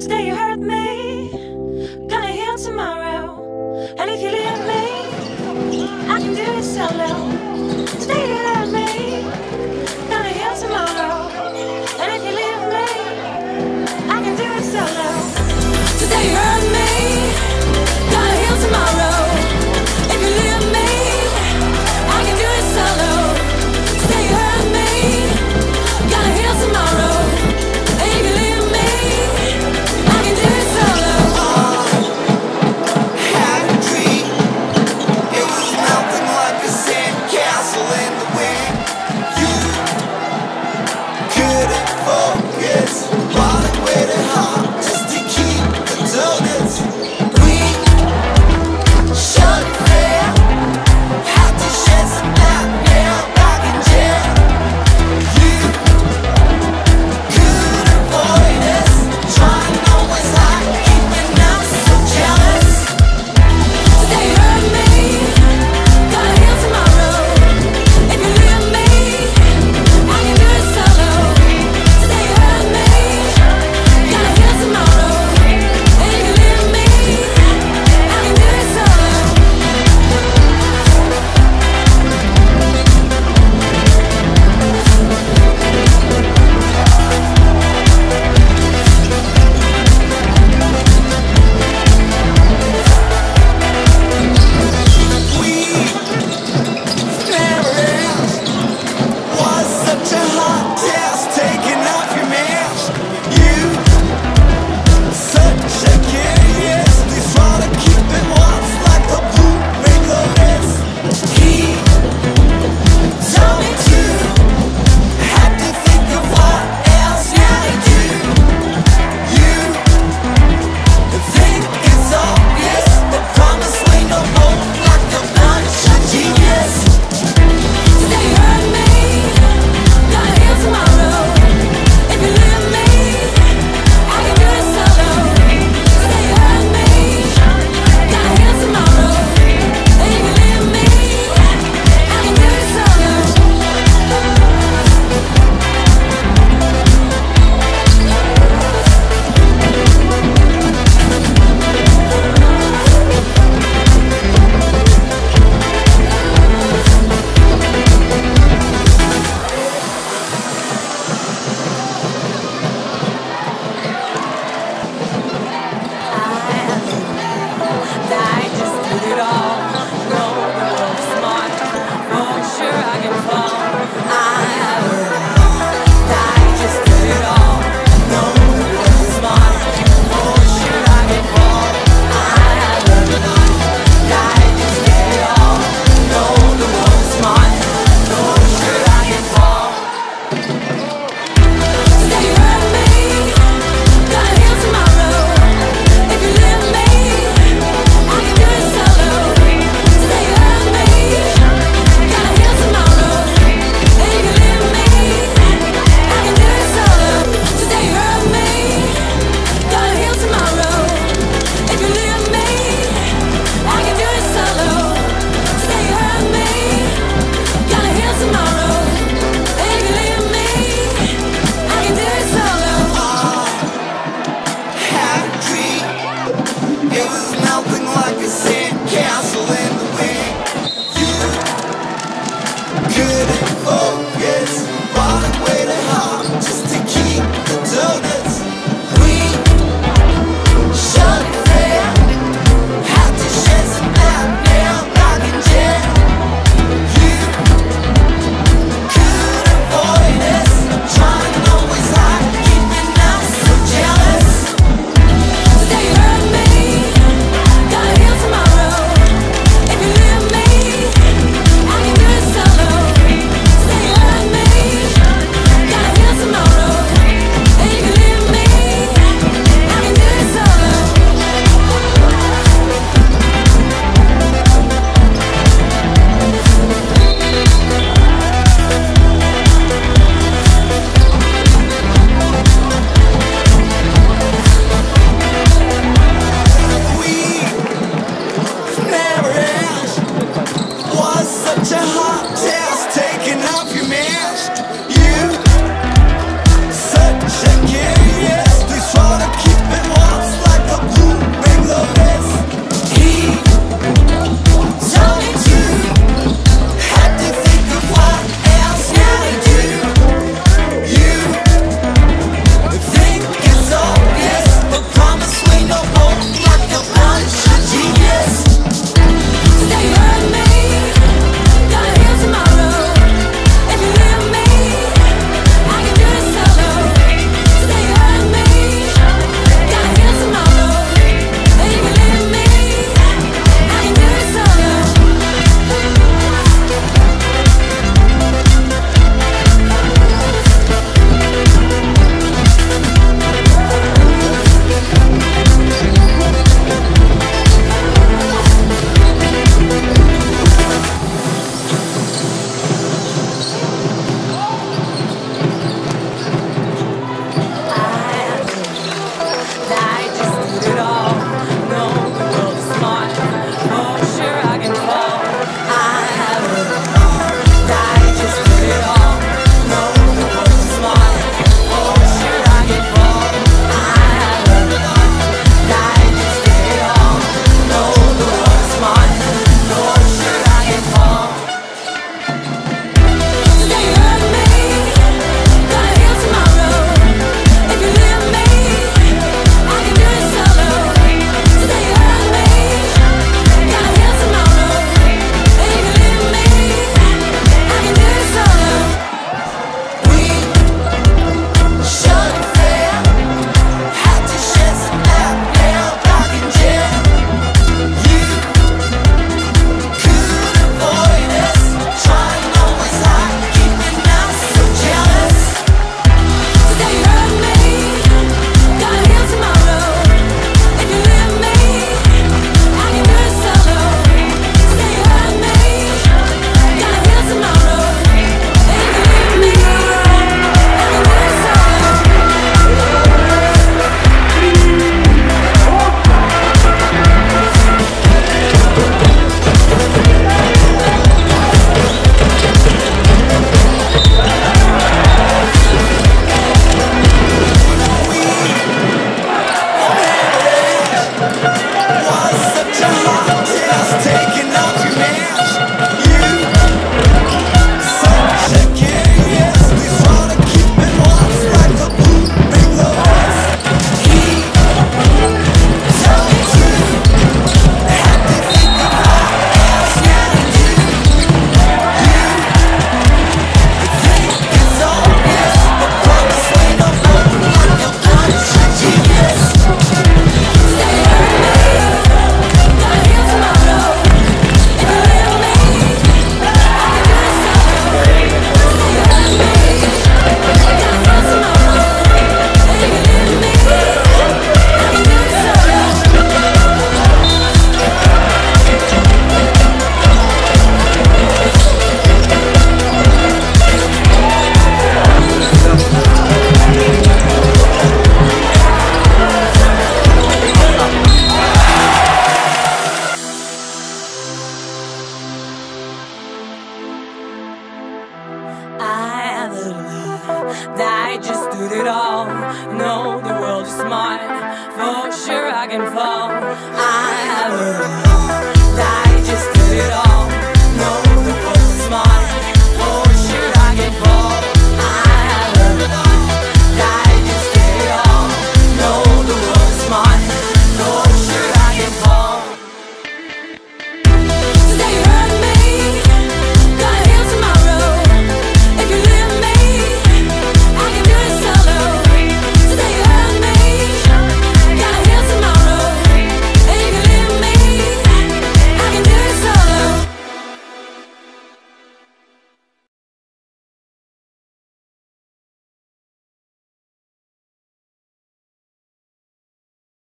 Today you hurt me, gonna heal tomorrow. And if you leave I just did it all. No, the world is smart. For sure I can fall. I love you.